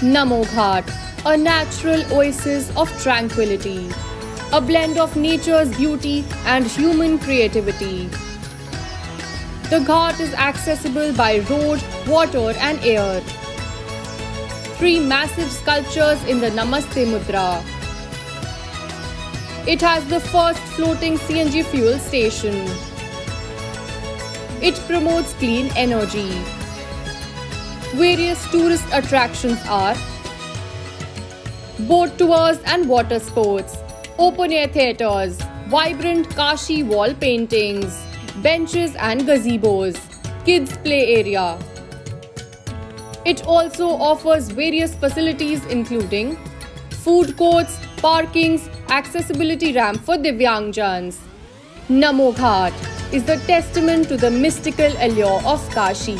Namo Ghat, a natural oasis of tranquility, a blend of nature's beauty and human creativity. The Ghat is accessible by road, water, and air. Three massive sculptures in the Namaste Mudra. It has the first floating CNG fuel station. It promotes clean energy. Various tourist attractions are boat tours and water sports, open air theatres, vibrant Kashi wall paintings, benches and gazebos, kids play area. It also offers various facilities including food courts, parkings, accessibility ramp for Divyangjans. Namo Ghat is the testament to the mystical allure of Kashi.